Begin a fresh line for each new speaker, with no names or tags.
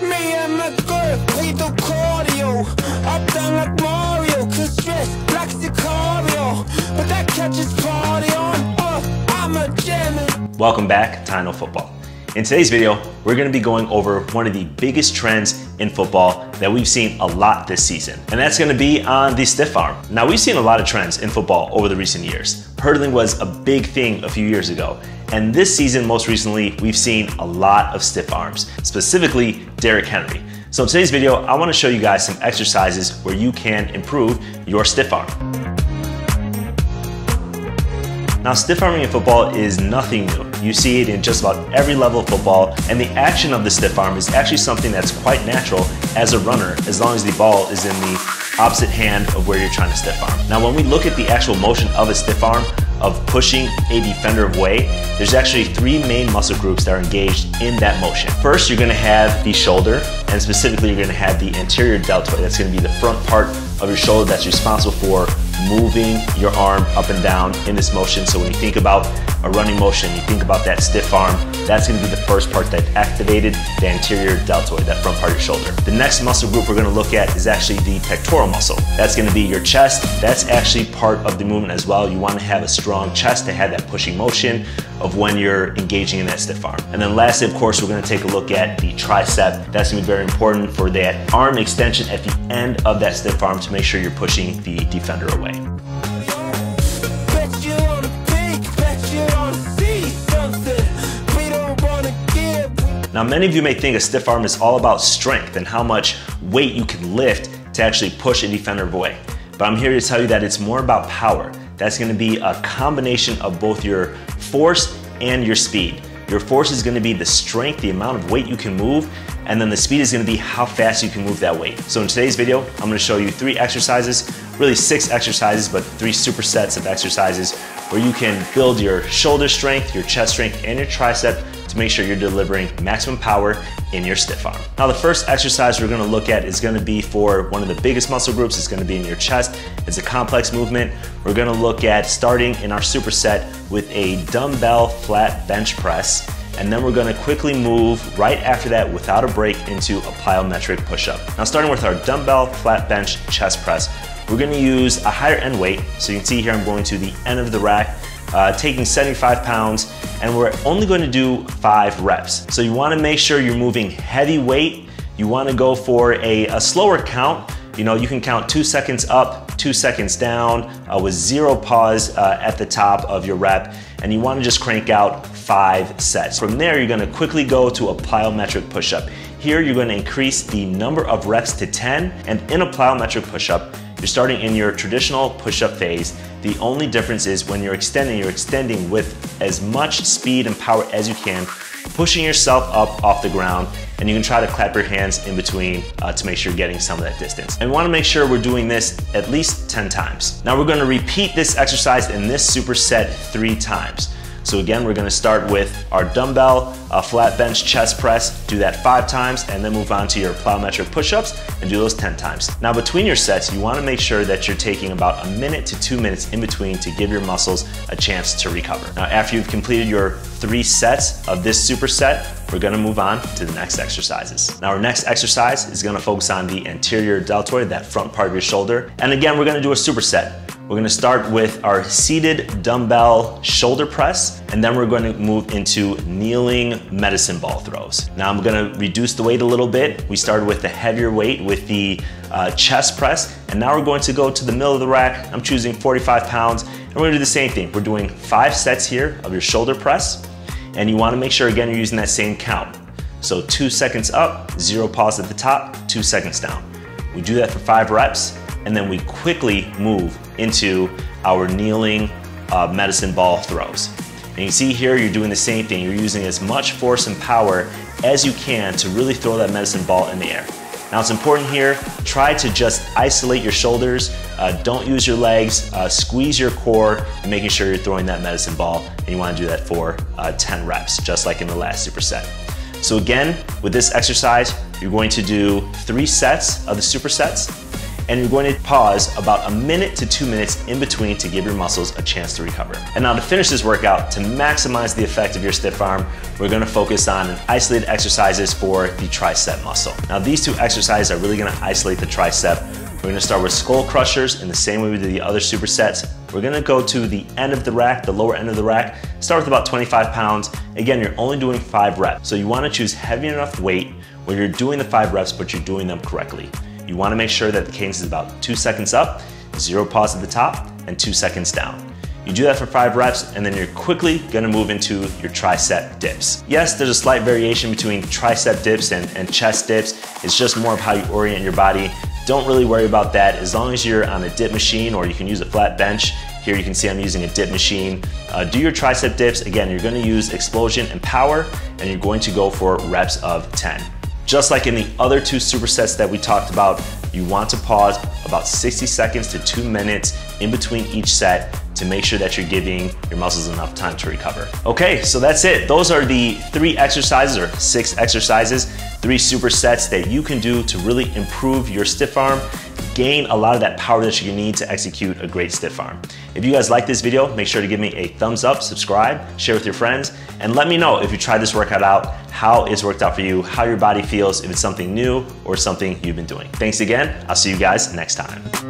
Me and my girl, we do cardio. Up down like Mario, cause stress like. But that catches party on. Uh, I'm a.
Welcome back to I Know Football. In today's video, we're gonna be going over one of the biggest trends in football that we've seen a lot this season, and that's gonna be on the stiff arm. Now, we've seen a lot of trends in football over the recent years. Hurdling was a big thing a few years ago, and this season, most recently, we've seen a lot of stiff arms, specifically Derrick Henry. So in today's video, I wanna show you guys some exercises where you can improve your stiff arm. Now, stiff arming in football is nothing new. You see it in just about every level of football, and the action of the stiff arm is actually something that's quite natural as a runner, as long as the ball is in the opposite hand of where you're trying to stiff arm. Now, when we look at the actual motion of a stiff arm, of pushing a defender away, there's actually three main muscle groups that are engaged in that motion. First, you're gonna have the shoulder, and specifically, you're gonna have the anterior deltoid. That's gonna be the front part of your shoulder that's responsible for moving your arm up and down in this motion. So when you think about a running motion, you think about that stiff arm, that's gonna be the first part that activated the anterior deltoid, that front part of your shoulder. The next muscle group we're gonna look at is actually the pectoral muscle. That's gonna be your chest. That's actually part of the movement as well. You wanna have a strong chest to have that pushing motion of when you're engaging in that stiff arm. And then lastly, of course, we're gonna take a look at the tricep. That's gonna be very important for that arm extension at the end of that stiff arm to make sure you're pushing the defender away. Now, many of you may think a stiff arm is all about strength and how much weight you can lift to actually push a defender away. But I'm here to tell you that it's more about power. That's gonna be a combination of both your force and your speed. Your force is gonna be the strength, the amount of weight you can move, and then the speed is gonna be how fast you can move that weight. So in today's video, I'm gonna show you three exercises, really six exercises, but three supersets of exercises where you can build your shoulder strength, your chest strength, and your tricep to make sure you're delivering maximum power in your stiff arm. Now the first exercise we're gonna look at is gonna be for one of the biggest muscle groups. It's gonna be in your chest. It's a complex movement. We're gonna look at starting in our superset with a dumbbell flat bench press. And then we're gonna quickly move right after that without a break into a plyometric push-up. Now starting with our dumbbell flat bench chest press, we're gonna use a higher end weight. So you can see here I'm going to the end of the rack uh, taking 75 pounds, and we're only going to do five reps. So you wanna make sure you're moving heavy weight. You wanna go for a, a slower count. You know, you can count two seconds up, two seconds down, uh, with zero pause uh, at the top of your rep, and you wanna just crank out five sets. From there, you're gonna quickly go to a plyometric push-up. Here, you're gonna increase the number of reps to 10, and in a plyometric push-up, you're starting in your traditional push-up phase. The only difference is when you're extending, you're extending with as much speed and power as you can, pushing yourself up off the ground, and you can try to clap your hands in between uh, to make sure you're getting some of that distance. And we wanna make sure we're doing this at least 10 times. Now we're gonna repeat this exercise in this superset three times. So again, we're gonna start with our dumbbell, uh, flat bench chest press, do that five times, and then move on to your plyometric push-ups and do those 10 times. Now between your sets, you wanna make sure that you're taking about a minute to two minutes in between to give your muscles a chance to recover. Now after you've completed your three sets of this superset, we're gonna move on to the next exercises. Now our next exercise is gonna focus on the anterior deltoid, that front part of your shoulder. And again, we're gonna do a superset. We're gonna start with our seated dumbbell shoulder press, and then we're gonna move into kneeling medicine ball throws. Now I'm gonna reduce the weight a little bit. We started with the heavier weight with the uh, chest press, and now we're going to go to the middle of the rack. I'm choosing 45 pounds, and we're gonna do the same thing. We're doing five sets here of your shoulder press, and you wanna make sure, again, you're using that same count. So two seconds up, zero pause at the top, two seconds down. We do that for five reps, and then we quickly move into our kneeling uh, medicine ball throws. And you see here, you're doing the same thing. You're using as much force and power as you can to really throw that medicine ball in the air. Now it's important here, try to just isolate your shoulders, uh, don't use your legs, uh, squeeze your core, and making sure you're throwing that medicine ball, and you wanna do that for uh, 10 reps, just like in the last superset. So again, with this exercise, you're going to do three sets of the supersets, and you're going to pause about a minute to two minutes in between to give your muscles a chance to recover. And now to finish this workout, to maximize the effect of your stiff arm, we're gonna focus on isolated exercises for the tricep muscle. Now these two exercises are really gonna isolate the tricep. We're gonna start with skull crushers in the same way we did the other supersets. We're gonna go to the end of the rack, the lower end of the rack, start with about 25 pounds. Again, you're only doing five reps. So you wanna choose heavy enough weight where you're doing the five reps, but you're doing them correctly. You wanna make sure that the cadence is about two seconds up, zero pause at the top, and two seconds down. You do that for five reps, and then you're quickly gonna move into your tricep dips. Yes, there's a slight variation between tricep dips and, and chest dips. It's just more of how you orient your body. Don't really worry about that. As long as you're on a dip machine or you can use a flat bench, here you can see I'm using a dip machine. Uh, do your tricep dips. Again, you're gonna use explosion and power, and you're going to go for reps of 10. Just like in the other two supersets that we talked about, you want to pause about 60 seconds to two minutes in between each set to make sure that you're giving your muscles enough time to recover. Okay, so that's it. Those are the three exercises or six exercises, three supersets that you can do to really improve your stiff arm gain a lot of that power that you need to execute a great stiff arm. If you guys like this video, make sure to give me a thumbs up, subscribe, share with your friends, and let me know if you tried this workout out, how it's worked out for you, how your body feels, if it's something new or something you've been doing. Thanks again. I'll see you guys next time.